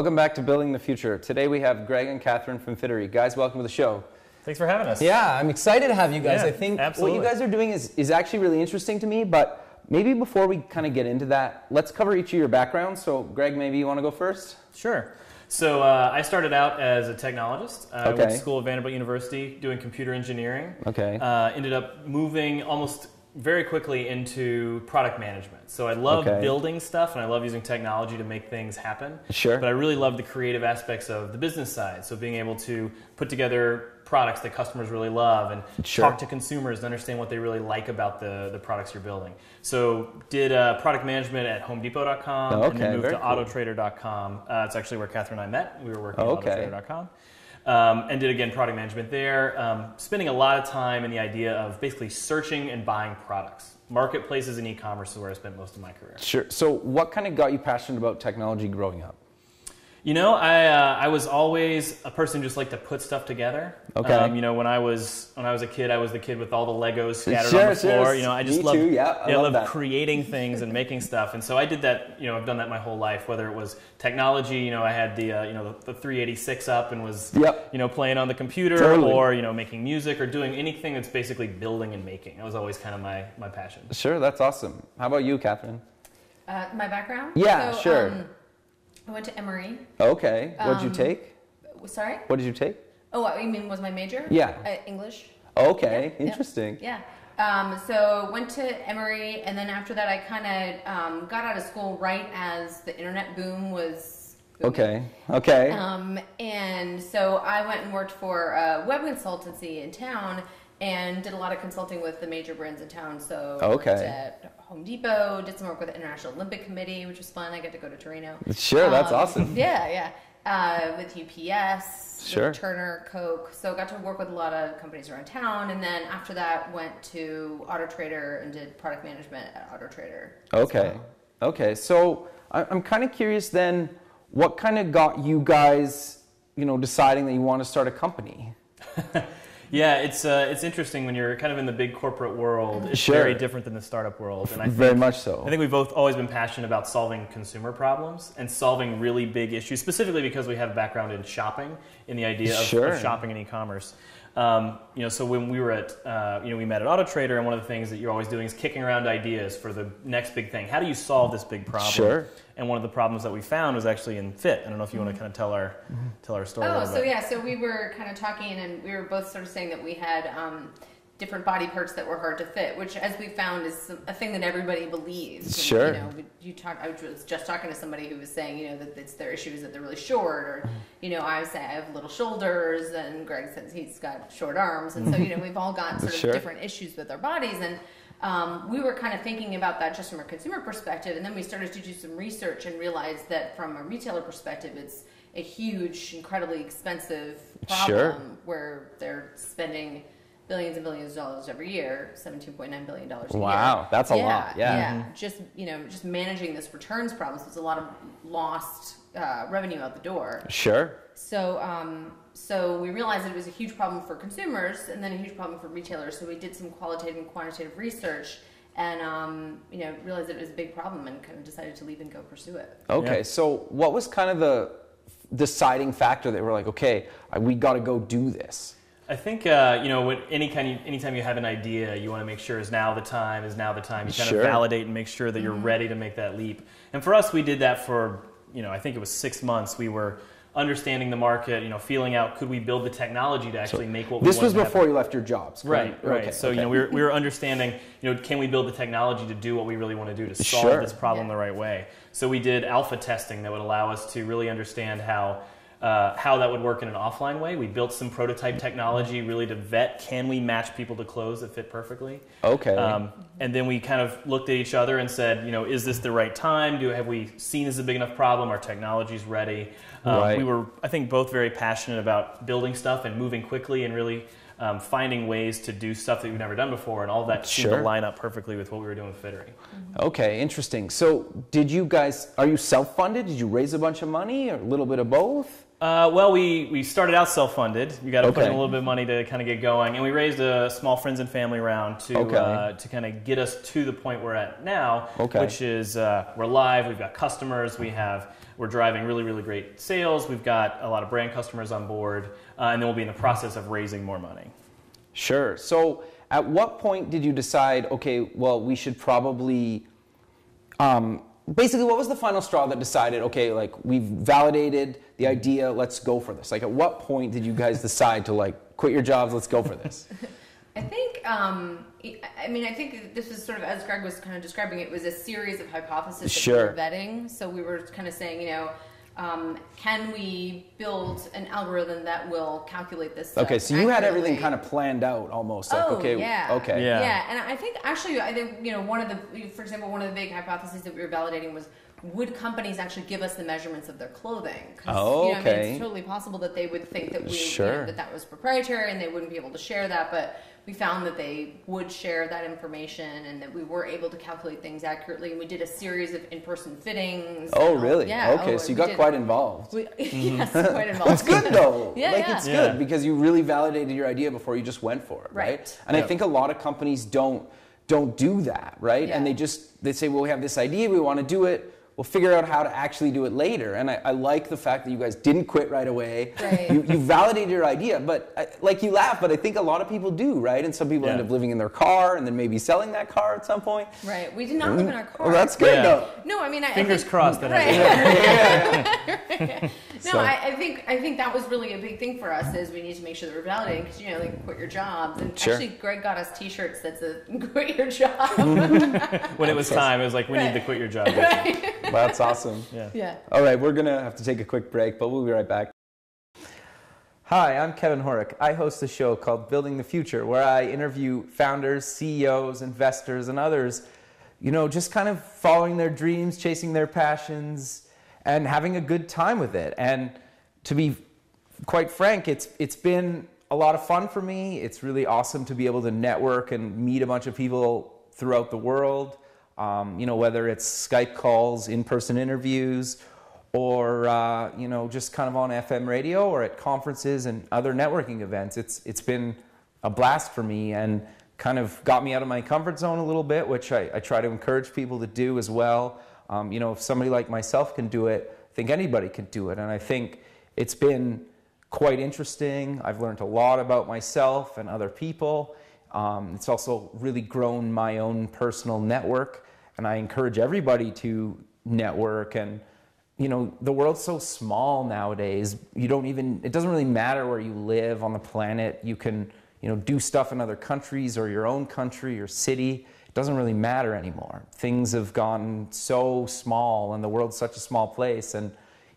Welcome back to Building the Future. Today we have Greg and Catherine from Fittery. Guys, welcome to the show. Thanks for having us. Yeah, I'm excited to have you guys. Yeah, I think absolutely. what you guys are doing is, is actually really interesting to me, but maybe before we kind of get into that, let's cover each of your backgrounds. So, Greg, maybe you want to go first? Sure. So uh, I started out as a technologist. I went Okay. to school at Vanderbilt University doing computer engineering. Okay. Uh, ended up moving almost very quickly into product management. So I love Okay. building stuff and I love using technology to make things happen. Sure. But I really love the creative aspects of the business side. So being able to put together products that customers really love and Sure. talk to consumers and understand what they really like about the, the products you're building. So did uh, product management at HomeDepot.com and Okay, then moved very to cool. AutoTrader.com. Uh, it's actually where Catherine and I met. We were working Okay. at AutoTrader.com. Um, and did again product management there, um, spending a lot of time in the idea of basically searching and buying products. Marketplaces and e-commerce is where I spent most of my career. Sure. So, what kind of got you passionate about technology growing up? You know, I uh, I was always a person who just like to put stuff together. Okay. Um, you know, when I was when I was a kid, I was the kid with all the Legos scattered Sure, on the floor. sure. You know, I just Me love too, yeah, I yeah, love love that. creating things and making stuff. And so I did that. You know, I've done that my whole life. Whether it was technology, you know, I had the uh, you know the, the 386 up and was Yep. you know playing on the computer Totally. or you know making music or doing anything that's basically building and making. That was always kind of my my passion. Sure, that's awesome. How about you, Catherine? Uh, my background? Yeah, so, sure. Um, I went to Emory. Okay. What did you Um, take? Sorry? What did you take? Oh, I mean, was my major? Yeah. Uh, English. Okay, Yeah, yeah. interesting. Yeah. Um, so went to Emory, and then after that, I kind of um, got out of school right as the internet boom was. Okay, okay. Um, and so I went and worked for a web consultancy in town and did a lot of consulting with the major brands in town. So worked Okay. at Home Depot, did some work with the International Olympic Committee, which was fun. I got to go to Torino. Sure, that's Um, awesome. Yeah, yeah. Uh, with UPS, Sure. with Turner, Coke. So got to work with a lot of companies around town. And then after that, went to Auto Trader and did product management at Auto Trader. Okay. well. Okay. So I'm kind of curious then, what kind of got you guys, you know, deciding that you want to start a company? Yeah, it's uh, it's interesting when you're kind of in the big corporate world. It's Sure. very different than the startup world, and I think, Very much so. I think we've both always been passionate about solving consumer problems and solving really big issues, specifically because we have a background in shopping, in the idea of, Sure. of shopping and e-commerce. Um, you know, so when we were at, uh, you know, we met at Auto Trader, and one of the things that you're always doing is kicking around ideas for the next big thing. How do you solve this big problem? Sure. And one of the problems that we found was actually in fit. I don't know if you want to kind of tell our tell our story. Oh, little so bit. yeah, so we were kind of talking, and we were both sort of saying that we had um, different body parts that were hard to fit, which, as we found, is a thing that everybody believes. And, Sure. You know, you talk. I was just talking to somebody who was saying, you know, that it's their issue is that they're really short, or you know, I say I have little shoulders, and Greg says he's got short arms, and so you know, we've all got sort of Sure. different issues with our bodies, and. Um, we were kind of thinking about that just from a consumer perspective, and then we started to do some research and realized that from a retailer perspective, it's a huge, incredibly expensive problem Sure. where they're spending billions and billions of dollars every year, seventeen point nine billion dollars. Wow, a year. that's a lot, yeah. yeah. Just you know, just managing this returns problem. So it's a lot of lost uh, revenue out the door. Sure. So, um, so we realized that it was a huge problem for consumers and then a huge problem for retailers. So we did some qualitative and quantitative research, and um, you know, realized that it was a big problem, and kind of decided to leave and go pursue it. Okay. Yeah. So what was kind of the deciding factor that we're like, okay, we got to go do this? I think uh, you know when any kind of, anytime you have an idea, you want to make sure is now the time, is now the time. You kind Sure. of validate and make sure that you're ready to make that leap. And for us, we did that for you know I think it was six months. We were understanding the market, you know, feeling out could we build the technology to actually make what we This was before you left your jobs. Right, correct? right. Okay, so you know we were, we were understanding, you know, can we build the technology to do what we really want to do to solve Sure. this problem Yeah. the right way? So we did alpha testing that would allow us to really understand how uh, how that would work in an offline way. We built some prototype technology really to vet can we match people to clothes that fit perfectly. Okay. Um, and then we kind of looked at each other and said, you know, is this the right time? Do have we seen this as a big enough problem? Our technology's ready. Um, Right. We were, I think, both very passionate about building stuff and moving quickly and really um, finding ways to do stuff that we've never done before, and all that seemed to line up perfectly with what we were doing with Fittery. Okay, interesting. So, did you guys are you self-funded? Did you raise a bunch of money, or a little bit of both? Uh, well, we, we started out self-funded. We got to put in a little bit of money to kind of get going, and we raised a small friends and family round to Okay. uh, to kind of get us to the point we're at now, Okay. which is uh, we're live. We've got customers. We have we're driving really, really great sales. We've got a lot of brand customers on board, uh, and then we'll be in the process of raising more money. Sure. So, at what point did you decide, okay, well, we should probably, um, basically, what was the final straw that decided, okay, like we've validated the idea, let's go for this? Like, at what point did you guys decide to like quit your jobs, let's go for this? I think, um, I mean, I think this was sort of as Greg was kind of describing. It was a series of hypotheses Sure. that we were vetting. So we were kind of saying, you know, um, can we build an algorithm that will calculate this? stuff Okay, so you had everything kind of planned out almost. Like, oh, okay, yeah. okay. Yeah. Yeah, and I think actually, I think you know one of the, for example, one of the big hypotheses that we were validating was would companies actually give us the measurements of their clothing? 'Cause, Oh, you know, I mean, okay. it's totally possible that they would think that we you know, that that was proprietary and they wouldn't be able to share that, but we found that they would share that information and that we were able to calculate things accurately. And we did a series of in-person fittings. Oh, and- really? Yeah. Okay, oh, so you got did- quite involved. We, yes, mm-hmm. quite involved. It's good though. Yeah, like yeah. it's Yeah. good because you really validated your idea before you just went for it, right? Right. And I think a lot of companies don't don't do that, right? Yeah. And they just they say, well, we have this idea, we want to do it. We'll figure out how to actually do it later. And I, I like the fact that you guys didn't quit right away. Right. You, you validated your idea, but I, like you laugh, but I think a lot of people do, right? And some people Yeah. end up living in their car and then maybe selling that car at some point. Right. We did not live in our car. Well, that's good Yeah. though. No, I mean, I, I Fingers think, crossed that Right. No, So- I, I think I think that was really a big thing for us is we need to make sure that we're validating because you know like quit your jobs and Sure. actually Greg got us T-shirts that said quit your job. When it was time, it was like, we need to quit your job. That's awesome. Yeah. yeah. All right, we're gonna have to take a quick break, but we'll be right back. Hi, I'm Kevin Horek. I host a show called Building the Future where I interview founders, CEOs, investors, and others, you know, just kind of following their dreams, chasing their passions, and having a good time with it. And to be quite frank, it's it's been a lot of fun for me. It's really awesome to be able to network and meet a bunch of people throughout the world. Um, you know, whether it's Skype calls, in-person interviews, or uh, you know, just kind of on FM radio or at conferences and other networking events. It's it's been a blast for me and kind of got me out of my comfort zone a little bit, which I, I try to encourage people to do as well. Um, you know, if somebody like myself can do it, I think anybody can do it. And I think it's been quite interesting. I've learned a lot about myself and other people. Um, it's also really grown my own personal network, and I encourage everybody to network. And you know, the world's so small nowadays. You don't even. It doesn't really matter where you live on the planet. You can, you know, do stuff in other countries or your own country or city. It doesn't really matter anymore. Things have gotten so small, and the world's such a small place. And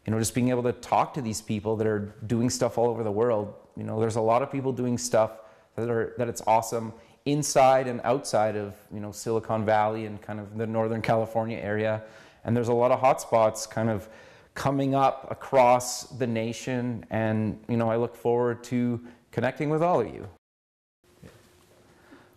you know, just being able to talk to these people that are doing stuff all over the world. You know, there's a lot of people doing stuff that are that it's awesome inside and outside of you know Silicon Valley and kind of the Northern California area. And there's a lot of hotspots kind of coming up across the nation. And you know, I look forward to connecting with all of you.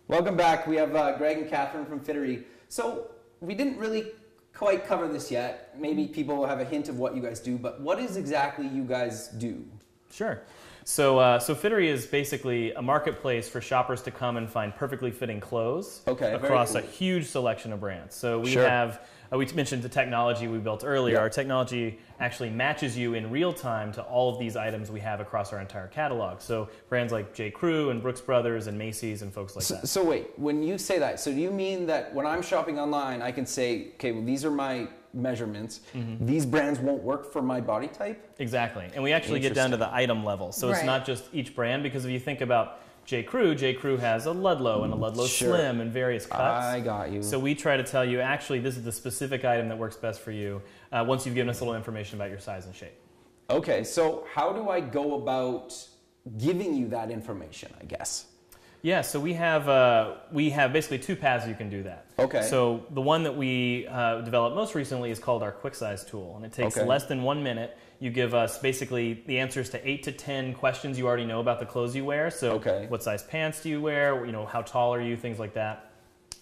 Welcome back. We have uh, Greg and Catherine from Fittery. So we didn't really quite cover this yet. Maybe people have a hint of what you guys do, but what is exactly you guys do? Sure. So, uh, so Fittery is basically a marketplace for shoppers to come and find perfectly fitting clothes Okay, across a huge selection of brands. So we Sure. have, uh, we mentioned the technology we built earlier. Yeah. Our technology actually matches you in real time to all of these items we have across our entire catalog. So brands like J. Crew and Brooks Brothers and Macy's and folks like So, that. so wait, when you say that, so do you mean that when I'm shopping online, I can say, okay, well, these are my measurements. These brands won't work for my body type? Exactly. And we actually get down to the item level. So it's not just each brand, because if you think about J. Crew, J. Crew has a Ludlow and a Ludlow Sure. Slim and various cuts. I got you. So we try to tell you actually this is the specific item that works best for you uh, once you've given us a little information about your size and shape. Okay, so how do I go about giving you that information, I guess? Yeah, so we have uh, we have basically two paths you can do that. Okay. So the one that we uh, developed most recently is called our Quick Size tool, and it takes Okay. less than one minute. You give us basically the answers to eight to ten questions you already know about the clothes you wear. So Okay. what size pants do you wear? You know how tall are you? Things like that.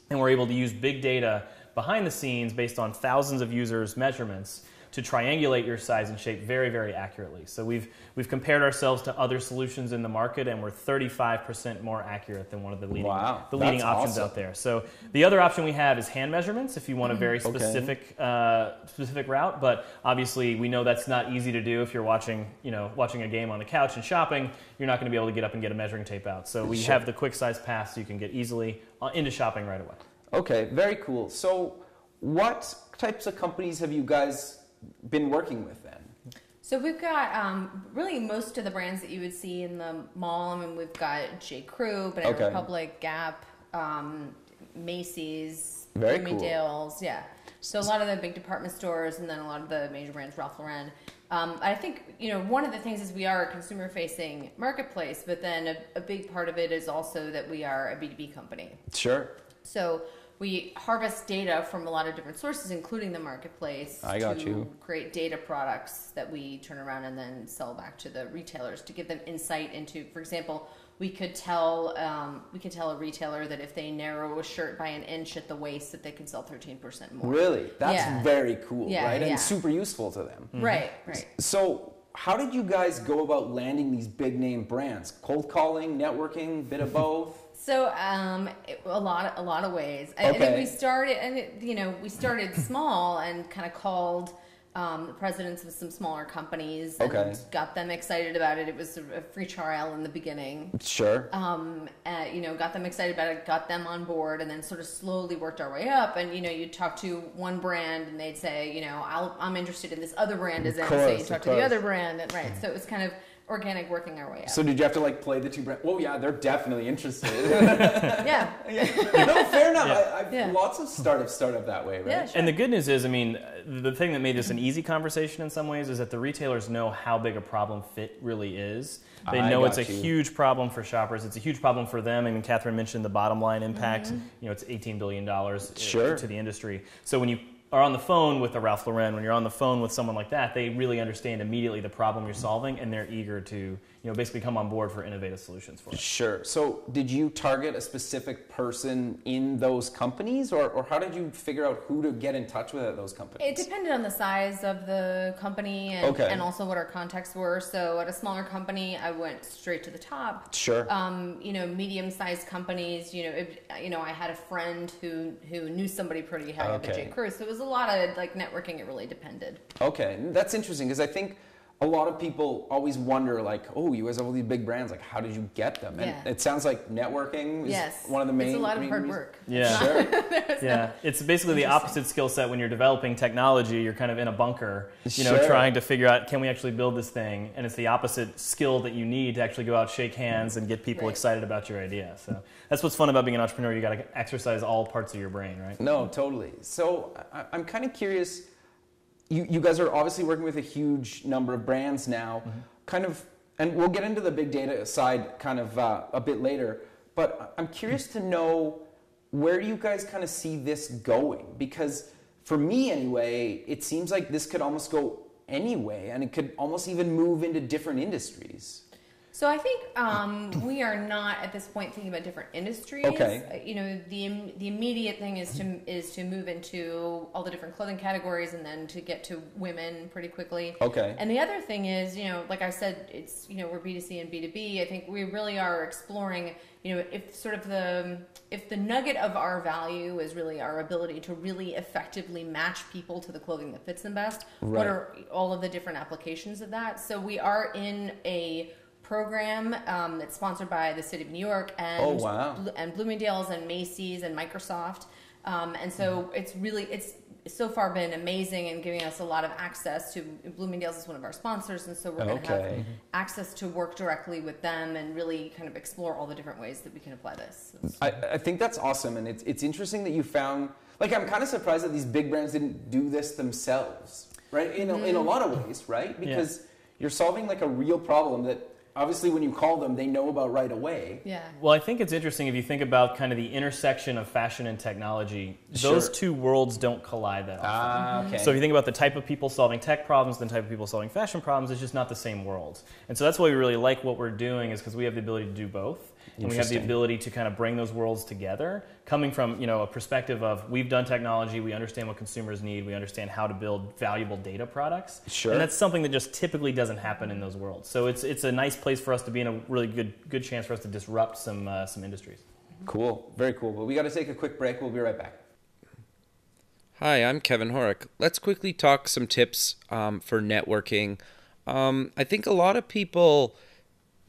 And we're able to use big data behind the scenes based on thousands of users' measurements to triangulate your size and shape very, very accurately. So we've we've compared ourselves to other solutions in the market, and we're 35% more accurate than one of the leading Wow, the leading options awesome. out there. So the other option we have is hand measurements if you want a very Okay. specific uh, specific route. But obviously, we know that's not easy to do if you're watching you know watching a game on the couch and shopping. You're not going to be able to get up and get a measuring tape out. So we Sure. have the quick size pass, so you can get easily uh, into shopping right away. Okay, very cool. So, what types of companies have you guys been working with then? So we've got um, really most of the brands that you would see in the mall. I mean, we've got J. Crew, Banana Okay. Republic, Gap, um, Macy's, Very cool. Yeah. So a lot of the big department stores, and then a lot of the major brands, Ralph Lauren. Um, I think you know one of the things is we are a consumer-facing marketplace, but then a, a big part of it is also that we are a B two B company. Sure. So we harvest data from a lot of different sources, including the marketplace, I got to you. create data products that we turn around and then sell back to the retailers to give them insight into. For example, we could tell um, we could tell a retailer that if they narrow a shirt by an inch at the waist, that they can sell thirteen percent more. Really? That's Yeah. very cool, Yeah, right? yeah. And super useful to them. Right, right. So, how did you guys go about landing these big name brands? Cold calling, networking, bit of both? So um, it- a lot, a lot of ways. I, I think Okay. we started, and it, you know, we started small and kind of called um, the presidents of some smaller companies and Okay. got them excited about it. It was a a free trial in the beginning. Sure. Um, uh, you know, got them excited about it, got them on board, and then sort of slowly worked our way up. And you know, you'd talk to one brand, and they'd say, you know, I'll, I'm interested in this other brand, is Of in. So you talk to the other brand, and right. So it was kind of organic working our way up. So, did you have to like play the two brands? Oh, yeah, they're definitely interested. yeah, no, fair enough. I, I, Yeah. Lots of startups start up that way, right? yeah, sure. And the good news is, I mean, the thing that made this an easy conversation in some ways is that the retailers know how big a problem fit really is. They I know it's a you. huge problem for shoppers. It's a huge problem for them. I mean, Catherine mentioned the bottom line impact. You know, it's $18 billion uh, Sure. to the industry. So when you are on the phone with a Ralph Lauren, when you're on the phone with someone like that, they really understand immediately the problem you're solving, and they're eager to, you know, basically come on board for innovative solutions for it. Sure. So, did you target a specific person in those companies, or, or how did you figure out who to get in touch with at those companies? It depended on the size of the company and, Okay. and also what our contacts were. So at a smaller company, I went straight to the top. Sure. Um, you know, medium-sized companies. You know, if, you know, I had a friend who who knew somebody pretty high up at Okay. J. Crew. So it was a lot of like networking. It really depended. Okay, that's interesting because I think a lot of people always wonder, like, oh, you guys have all these big brands. Like, how did you get them? And Yeah. it sounds like networking is yes, one of the main. It's a lot of main hard reasons. work. Yeah. Sure. yeah, it's basically the opposite skill set when you're developing technology. You're kind of in a bunker, you know, Sure. trying to figure out can we actually build this thing, and it's the opposite skill that you need to actually go out, shake hands, and get people Right. excited about your idea. So that's what's fun about being an entrepreneur. You got to exercise all parts of your brain, right? No, totally. So I, I'm kind of curious. You, you guys are obviously working with a huge number of brands now, Mm-hmm. kind of, and we'll get into the big data side kind of uh, a bit later. But I'm curious to know where you guys kind of see this going because for me anyway, it seems like this could almost go anyway, and it could almost even move into different industries. So I think um, we are not at this point thinking about different industries. Okay. Uh, You know, the the immediate thing is to is to move into all the different clothing categories and then to get to women pretty quickly. Okay. And the other thing is, you know, like I said, it's you know we're B two C and B two B. I think we really are exploring. You know, if sort of the if the nugget of our value is really our ability to really effectively match people to the clothing that fits them best. Right. What are all of the different applications of that? So we are in a program um, that's sponsored by the city of New York and Oh, wow. Blo- and Bloomingdale's and Macy's and Microsoft. Um, and so Mm-hmm. it's really it's so far been amazing and giving us a lot of access to Bloomingdale's is one of our sponsors, and so we're going to Okay. have access to work directly with them and really kind of explore all the different ways that we can apply this. I, I think that's awesome, and it's it's interesting that you found. Like, I'm kind of surprised that these big brands didn't do this themselves, right? In a, in a lot of ways, right? Because you're solving like a real problem that obviously when you call them, they know about right away. Yeah. Well, I think it's interesting if you think about kind of the intersection of fashion and technology. sure. Those two worlds don't collide that often. Ah, okay. So if you think about the type of people solving tech problems, and the type of people solving fashion problems, it's just not the same world. And so that's why we really like what we're doing is because we have the ability to do both. and we have the ability to kind of bring those worlds together coming from you know a perspective of we've done technology we understand what consumers need we understand how to build valuable data products Sure. and that's something that just typically doesn't happen in those worlds so it's it's a nice place for us to be in a really good good chance for us to disrupt some uh, some industries Cool, very cool. But we got to take a quick break. We'll be right back. Hi, I'm Kevin Horek. Let's quickly talk some tips um, for networking. Um, I think a lot of people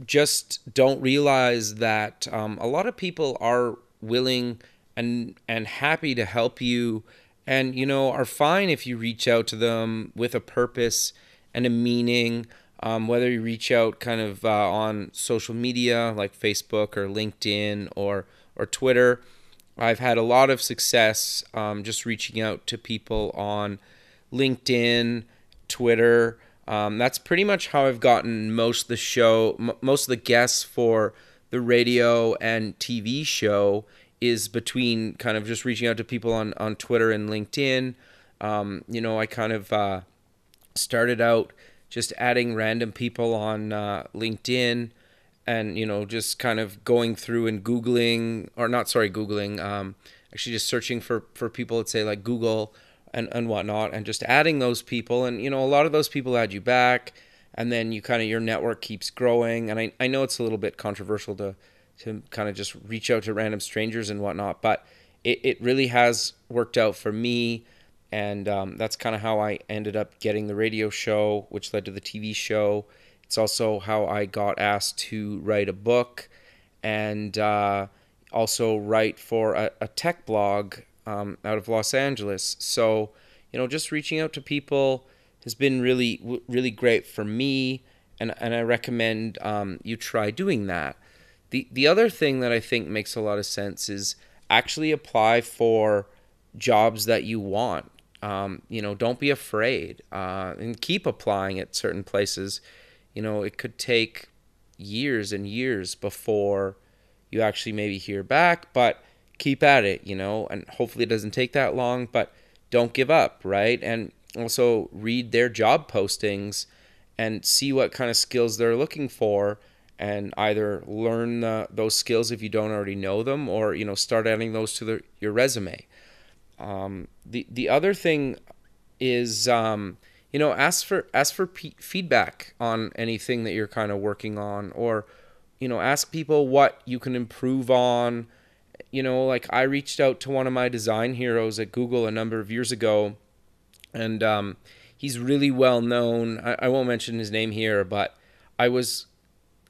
just don't realize that um, a lot of people are willing and and happy to help you, and you know are fine if you reach out to them with a purpose and a meaning. Um, whether you reach out kind of uh, on social media like Facebook or LinkedIn or or Twitter, I've had a lot of success um, just reaching out to people on LinkedIn, Twitter. Um, that's pretty much how I've gotten most of the show, m- most of the guests for the radio and TV show is between kind of just reaching out to people on, on Twitter and LinkedIn. Um, you know, I kind of uh, started out just adding random people on uh, LinkedIn and you know just kind of going through and googling or not sorry googling um, actually just searching for for people that say like google and and whatnot and just adding those people. And you know a lot of those people add you back and then you kind of your network keeps growing. And i, I know it's a little bit controversial to to kind of just reach out to random strangers and whatnot but it, it really has worked out for me and um, that's kind of how I ended up getting the radio show, which led to the TV show. It's also how I got asked to write a book and uh, also write for a, a tech blog um, out of Los Angeles. So, you know, just reaching out to people has been really, really great for me, and and I recommend um, you try doing that. The the other thing that I think makes a lot of sense is actually apply for jobs that you want. Um, you know, don't be afraid uh, and keep applying at certain places. You know, it could take years and years before you actually maybe hear back, but keep at it, you know, and hopefully it doesn't take that long, but don't give up, right? And also read their job postings and see what kind of skills they're looking for and either learn the, those skills if you don't already know them or, you know, start adding those to the, your resume. Um, the the other thing is um, you know ask for ask for p- feedback on anything that you're kind of working on or you know ask people what you can improve on. You know like i reached out to one of my design heroes at google a number of years ago and um, he's really well known. I, I won't mention his name here but i was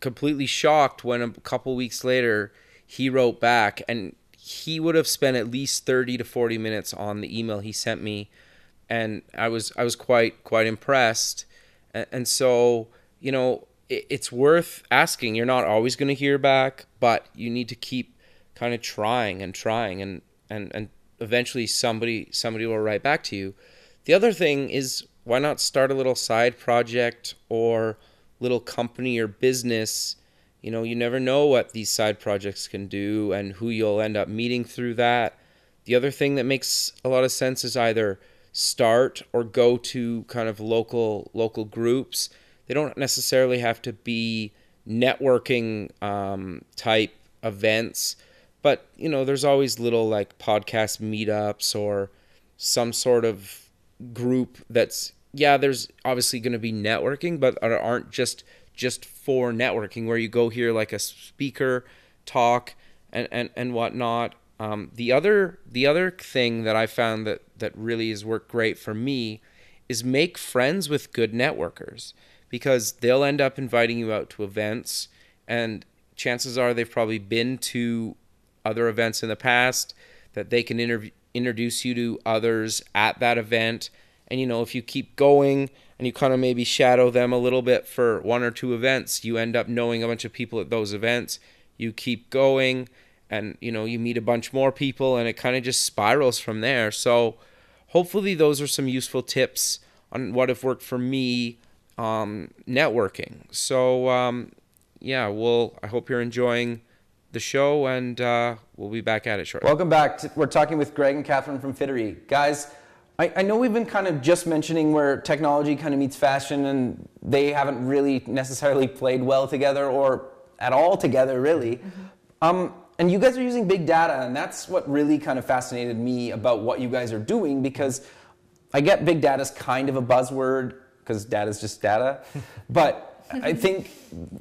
completely shocked when a couple weeks later he wrote back and he would have spent at least 30 to 40 minutes on the email he sent me and I was I was quite quite impressed. And, so you know it, it's worth asking. You're not always going to hear back but you need to keep kind of trying and trying and and and eventually somebody somebody will write back to you. The other thing is why not start a little side project or little company or business you know you never know what these side projects can do and who you'll end up meeting through that. The other thing that makes a lot of sense is either start or go to kind of local local groups. They don't necessarily have to be networking um, type events but you know there's always little like podcast meetups or some sort of group that's yeah there's obviously going to be networking but are- aren't just just for networking where you go hear like a speaker talk and and, and whatnot. Um, the other the other thing that i found that that really has worked great for me is make friends with good networkers because they'll end up inviting you out to events and chances are they've probably been to other events in the past that they can interview, introduce you to others at that event. And you know if you keep going and you kind of maybe shadow them a little bit for one or two events you end up knowing a bunch of people at those events you keep going and you know you meet a bunch more people and it kind of just spirals from there. So hopefully those are some useful tips on what have worked for me um, networking. So um, yeah well i hope you're enjoying the show and uh, we'll be back at it shortly. Welcome back. To, we're talking with greg and catherine from fittery. Guys I, I know we've been kind of just mentioning where technology kind of meets fashion and they haven't really necessarily played well together or at all together really. Um, and you guys are using big data, and that's what really kind of fascinated me about what you guys are doing because I get big data is kind of a buzzword because data is just data, but I think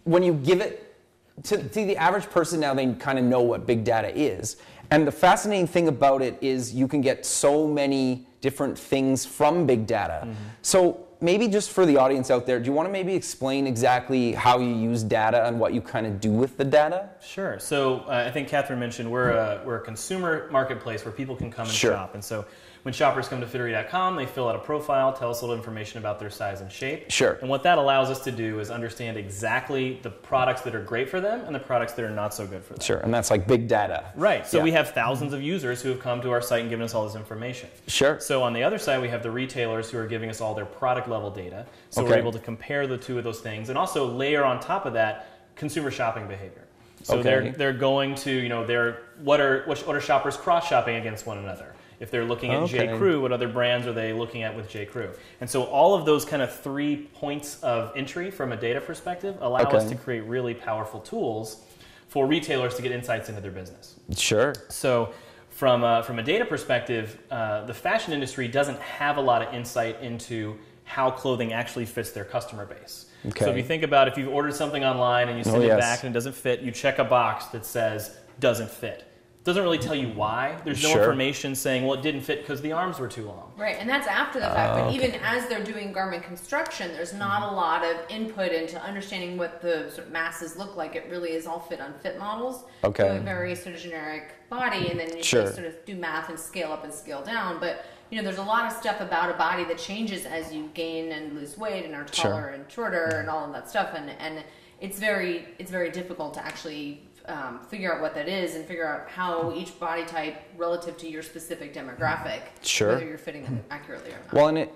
when you give it to, to the average person now, they kind of know what big data is. And the fascinating thing about it is you can get so many different things from big data. Mm-hmm. So maybe just for the audience out there, do you want to maybe explain exactly how you use data and what you kind of do with the data? Sure. So uh, I think Catherine mentioned we're a, we're a consumer marketplace where people can come and sure. shop. And so when shoppers come to Fittery.com, they fill out a profile, tell us a little information about their size and shape. Sure. And what that allows us to do is understand exactly the products that are great for them and the products that are not so good for them. Sure. And that's like big data. Right. So yeah. we have thousands of users who have come to our site and given us all this information. Sure. So on the other side, we have the retailers who are giving us all their product level data. So okay. we're able to compare the two of those things and also layer on top of that consumer shopping behavior. So okay. they're they're going to you know they're what are what are shoppers cross shopping against one another. If they're looking at okay. J. Crew, what other brands are they looking at with J. Crew? And so all of those kind of three points of entry from a data perspective allow okay. us to create really powerful tools for retailers to get insights into their business. Sure. So from a, from a data perspective, uh, the fashion industry doesn't have a lot of insight into how clothing actually fits their customer base. Okay. So if you think about if you've ordered something online and you send oh, yes. it back and it doesn't fit, you check a box that says doesn't fit doesn't really tell you why. There's no sure. information saying, well, it didn't fit because the arms were too long. Right, and that's after the fact. Uh, but okay. even as they're doing garment construction, there's not a lot of input into understanding what the sort of masses look like. It really is all fit on fit models. Okay. So a very sort of generic body, and then you sure. sort of do math and scale up and scale down. But you know, there's a lot of stuff about a body that changes as you gain and lose weight and are taller sure. and shorter and all of that stuff, and and it's very it's very difficult to actually um, figure out what that is and figure out how each body type relative to your specific demographic, sure. whether you're fitting them accurately or not. Well, and it,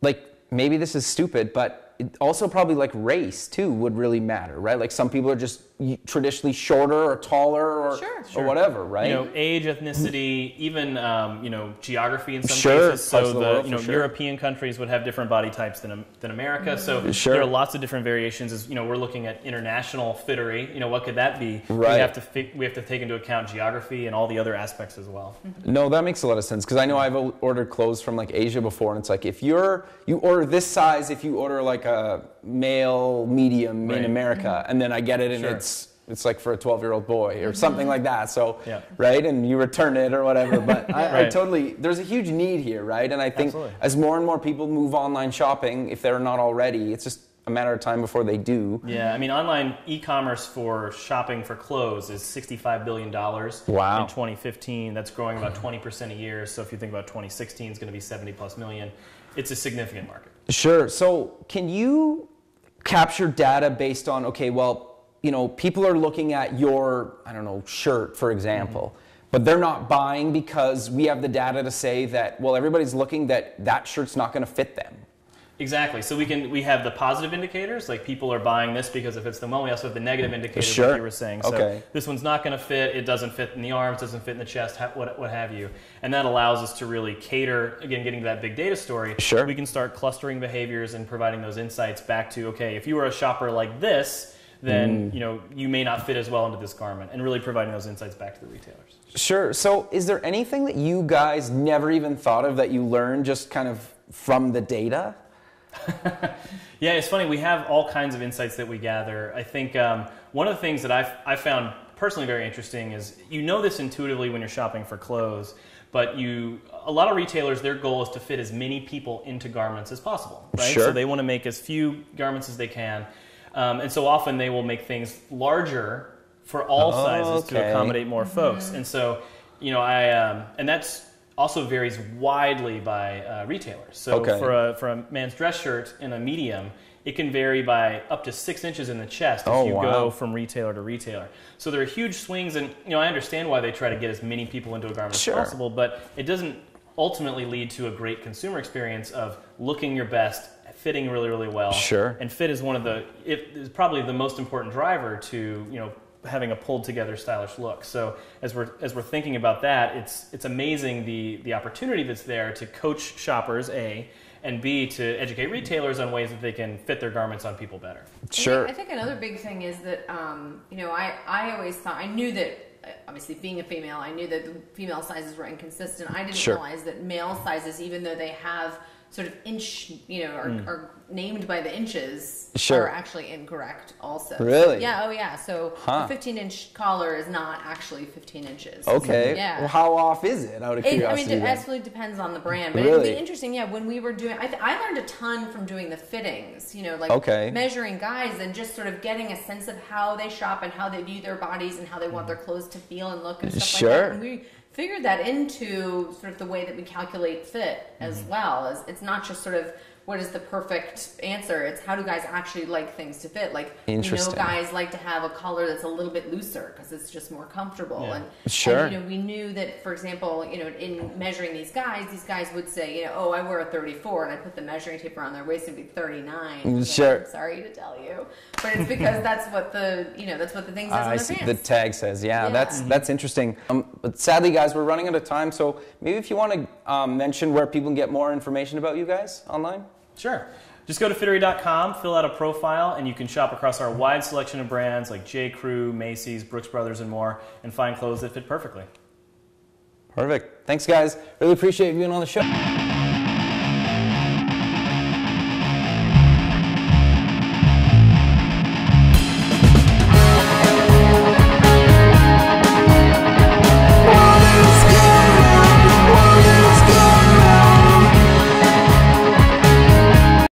like maybe this is stupid, but also probably like race too would really matter, right? Like some people are just traditionally shorter or taller or, sure, sure. or whatever, right? You know, age, ethnicity, even um, you know geography in some sure. cases. So the, the you know sure. European countries would have different body types than than America. So sure. there are lots of different variations. As you know, we're looking at international fittery. You know, what could that be? Right. We have to fi- we have to take into account geography and all the other aspects as well. No, that makes a lot of sense because I know I've ordered clothes from like Asia before, and it's like if you're you order this size, if you order like a male medium right. in America, mm-hmm. and then I get it and it's it's like for a 12 year old boy or mm-hmm. something like that so yeah. right and you return it or whatever but I, right. I, totally there's a huge need here right and i think Absolutely. as more and more people move online shopping if they're not already it's just a matter of time before they do yeah i mean online e-commerce for shopping for clothes is 65 billion dollars wow. in 2015 that's growing about 20% a year so if you think about 2016 it's going to be 70 plus million it's a significant market sure so can you capture data based on okay well you know, people are looking at your, I don't know, shirt, for example, mm-hmm. but they're not buying because we have the data to say that, well, everybody's looking that that shirt's not going to fit them. Exactly. So we can we have the positive indicators, like people are buying this because it fits them well. We also have the negative indicators, sure. like you were saying. So okay. this one's not going to fit. It doesn't fit in the arms. Doesn't fit in the chest. What what have you? And that allows us to really cater again, getting to that big data story. Sure. We can start clustering behaviors and providing those insights back to okay, if you were a shopper like this then mm. you know you may not fit as well into this garment and really providing those insights back to the retailers sure so is there anything that you guys never even thought of that you learned just kind of from the data yeah it's funny we have all kinds of insights that we gather i think um, one of the things that I've, i found personally very interesting is you know this intuitively when you're shopping for clothes but you a lot of retailers their goal is to fit as many people into garments as possible right sure. so they want to make as few garments as they can um, and so often they will make things larger for all oh, sizes okay. to accommodate more mm-hmm. folks. And so, you know, I um, and that's also varies widely by uh, retailers. So okay. for a for a man's dress shirt in a medium, it can vary by up to six inches in the chest if oh, you wow. go from retailer to retailer. So there are huge swings, and you know I understand why they try to get as many people into a garment sure. as possible, but it doesn't ultimately lead to a great consumer experience of looking your best fitting really, really well. Sure. And fit is one of the, it is probably the most important driver to, you know, having a pulled together stylish look. So as we're as we're thinking about that, it's it's amazing the the opportunity that's there to coach shoppers a and B, to educate retailers on ways that they can fit their garments on people better. Sure. I think, I think another big thing is that, um, you know, I, I always thought, I knew that uh, obviously being a female, I knew that the female sizes were inconsistent. I didn't sure. realize that male sizes, even though they have sort of inch, you know, are, mm. are named by the inches sure. are actually incorrect also. Really? Yeah, oh yeah. So huh. a 15 inch collar is not actually 15 inches. Okay. Yeah. Well, how off is it out of curiosity? It, I mean, it absolutely depends on the brand. But really? it'd be interesting, yeah, when we were doing, I, I learned a ton from doing the fittings, you know, like okay. measuring guys and just sort of getting a sense of how they shop and how they view their bodies and how they want their clothes to feel and look and stuff sure. like that. And we, figured that into sort of the way that we calculate fit as mm-hmm. well. As it's not just sort of what is the perfect answer. It's how do guys actually like things to fit. Like you know, guys like to have a collar that's a little bit looser because it's just more comfortable. Yeah. And sure, and, you know, we knew that, for example, you know, in measuring these guys, these guys would say, you know, oh, I wear a 34, and I put the measuring tape around their waist, it'd be 39. Mm, sure. I'm sorry to tell you, but it's because that's what the you know that's what the thing says uh, on I see. pants. The tag says, yeah, yeah. that's that's interesting. Um, but sadly, guys, we're running out of time. So maybe if you want to um, mention where people can get more information about you guys online. Sure. Just go to fittery.com, fill out a profile, and you can shop across our wide selection of brands like J. Crew, Macy's, Brooks Brothers, and more, and find clothes that fit perfectly. Perfect. Thanks, guys. Really appreciate you being on the show.